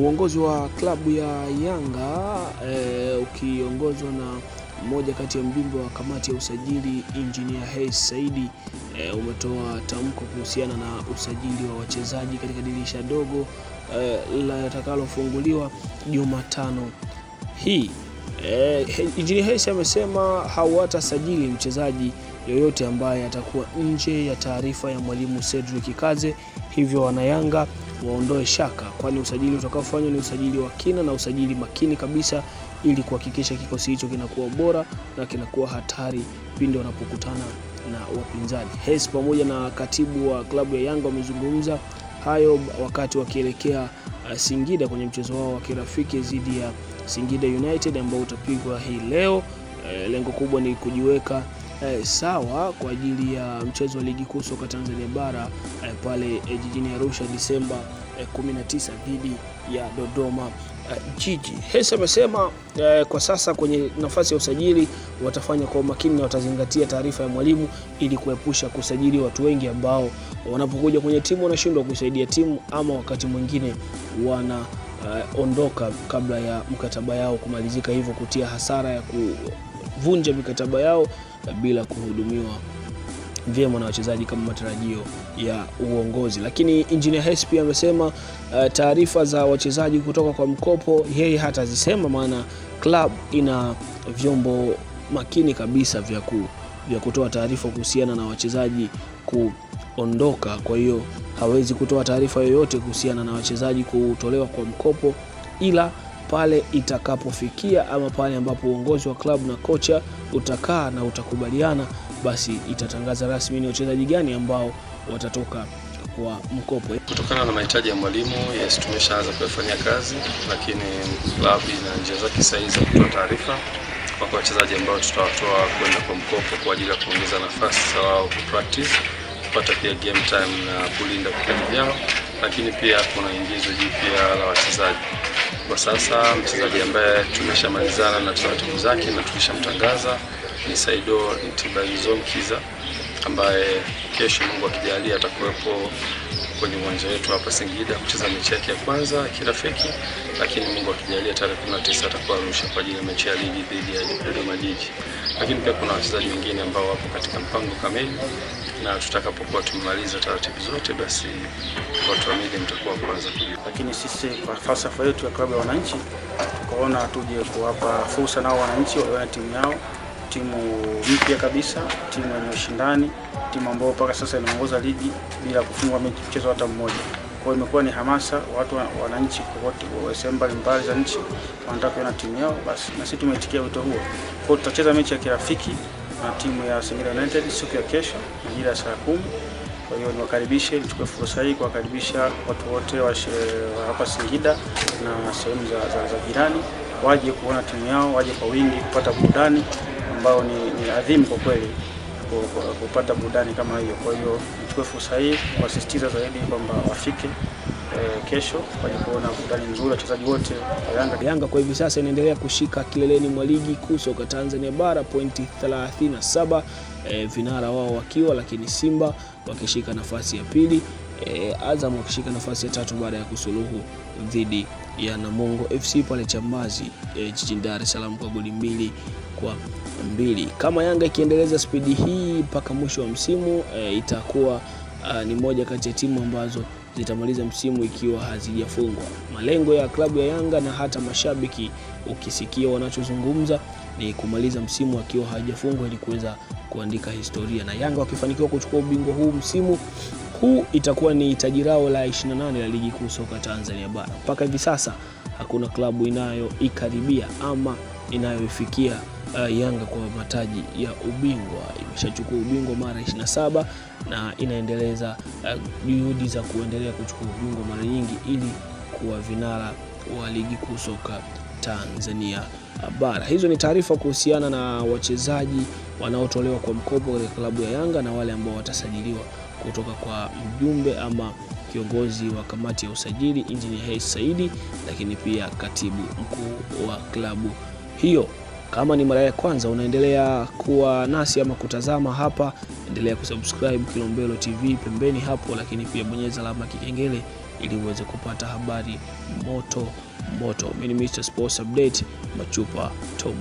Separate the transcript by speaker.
Speaker 1: Uongozi wa klabu ya Yanga e, ukiongozwa na mmoja kati ya mjumbe wa kamati ya usajili Engineer Hersi Saidi e, umetoa tamko kuhusiana na usajili wa wachezaji katika dirisha dogo e, litakalofunguliwa Jumatano hii. E, Engineer Hersi amesema hawatasajili mchezaji yoyote ambaye atakuwa nje ya taarifa ya mwalimu Cedric Kaze, hivyo wanayanga waondoe shaka, kwani usajili utakaofanywa ni usajili wa kina na usajili makini kabisa, ili kuhakikisha kikosi hicho kinakuwa bora na kinakuwa hatari pindi wanapokutana na wapinzani. Hes pamoja na katibu wa klabu ya Yanga wamezungumza hayo wakati wakielekea uh, Singida kwenye mchezo wao wa kirafiki dhidi ya Singida United ambao utapigwa hii leo. Uh, lengo kubwa ni kujiweka Eh, sawa kwa ajili ya mchezo wa ligi kuu soka Tanzania bara eh, pale eh, jijini Arusha Disemba eh, 19 dhidi ya Dodoma eh, Jiji. Hersi amesema eh, kwa sasa kwenye nafasi ya usajili watafanya kwa umakini na watazingatia taarifa ya mwalimu ili kuepusha kusajili watu wengi ambao wanapokuja kwenye timu wanashindwa kusaidia timu ama wakati mwingine wana uh, ondoka kabla ya mkataba yao kumalizika, hivyo kutia hasara ya kuvunja mikataba yao bila kuhudumiwa vyema na wachezaji kama matarajio ya uongozi. Lakini Engineer Hersi pia amesema uh, taarifa za wachezaji kutoka kwa mkopo yeye hatazisema, maana club ina vyombo makini kabisa vya, ku, vya kutoa taarifa kuhusiana na wachezaji kuondoka. Kwa hiyo hawezi kutoa taarifa yoyote kuhusiana na wachezaji kutolewa kwa mkopo, ila pale itakapofikia ama pale ambapo uongozi wa klabu na kocha utakaa na utakubaliana, basi itatangaza rasmi ni wachezaji gani ambao watatoka kwa mkopo.
Speaker 2: Kutokana na mahitaji ya mwalimu, yes, tumeshaanza kuyafanyia kazi, lakini klabu ina njia zake sahihi za kutoa taarifa kwa wachezaji ambao tutawatoa kwenda kwa mkopo kwa ajili ya kuongeza nafasi za wao ku practice, kupata pia game time na kulinda vipaji vyao, lakini pia kuna ingizo jipya la wachezaji kwa sasa mchezaji ambaye tumeshamalizana na taratibu zake na tumeshamtangaza ni Saido Ntibazonkiza ambaye kesho, Mungu akijalia, atakuwepo kwenye uwanja wetu hapa Singida kucheza mechi yake ya kwanza kirafiki, lakini Mungu akijalia, tarehe 19 atakuwa Arusha kwa ajili ya mechi ya ligi dhidi ya Dodoma Jiji. Lakini pia kuna wachezaji wengine ambao wapo katika mpango kamili, na tutakapokuwa tumemaliza taratibu zote, basi watu wa media mtakuwa kwanza kujua.
Speaker 3: Lakini sisi kwa falsafa yetu ya klabu ya wananchi tukaona tuje kuwapa fursa nao wananchi waliona timu yao, timu mpya kabisa, timu yenye ushindani, timu ambayo mpaka sasa inaongoza ligi bila kufungwa mechi mchezo hata mmoja. Kwa hiyo imekuwa ni hamasa, watu wananchi kokote sehemu mbalimbali za nchi wanataka kuona timu yao, basi na sisi tumeitikia wito huo. Kwa hiyo tutacheza mechi ya kirafiki na timu ya Singida United siku ya kesho majira ya saa kumi. Kwa hiyo niwakaribishe, nichukue fursa hii kuwakaribisha watu wote wa hapa Singida na sehemu za, za, za jirani waje kuona timu yao, waje kwa wingi kupata burudani ambayo ni, ni adhimu kwa kweli kupata burudani kama hiyo. Kwa hiyo nichukue fursa hii kuwasisitiza zaidi kwamba wafike e, kesho kwenye kuona burudani nzuri wachezaji wote wa Yanga.
Speaker 1: Yanga kwa hivi sasa inaendelea kushika kileleni mwa ligi kuu soka Tanzania bara pointi 37, e, vinara wao wakiwa, lakini Simba wakishika nafasi ya pili, e, Azam wakishika nafasi ya tatu baada ya kusuluhu dhidi ya Namungo FC pale Chambazi e, jijini Dar es Salaam kwa goli mbili kwa mbili. Kama Yanga ikiendeleza spidi hii mpaka mwisho wa msimu e, itakuwa a, ni moja kati ya timu ambazo zitamaliza msimu ikiwa hazijafungwa. Malengo ya klabu ya Yanga na hata mashabiki ukisikia wanachozungumza ni kumaliza msimu akiwa hajafungwa ili kuweza kuandika historia, na Yanga wakifanikiwa kuchukua ubingwa huu msimu huu itakuwa ni taji lao la 28 la ligi kuu soka Tanzania bara. Mpaka hivi sasa hakuna klabu inayoikaribia ama inayoifikia uh, Yanga kwa mataji ya ubingwa. Imeshachukua ubingwa mara 27 na inaendeleza juhudi uh, juhudi za kuendelea kuchukua ubingwa mara nyingi ili kuwa vinara wa ligi kuu soka Tanzania bara. Hizo ni taarifa kuhusiana na wachezaji wanaotolewa kwa mkopo katika klabu ya Yanga na wale ambao watasajiliwa kutoka kwa mjumbe ama kiongozi wa kamati ya usajili Engineer Hersi Saidi, lakini pia katibu mkuu wa klabu hiyo. Kama ni mara ya kwanza unaendelea kuwa nasi ama kutazama hapa, endelea kusubscribe Kilombero TV pembeni hapo, lakini pia bonyeza alama kikengele ili uweze kupata habari moto moto. Mimi ni Mr Sports Update Machupa Tom.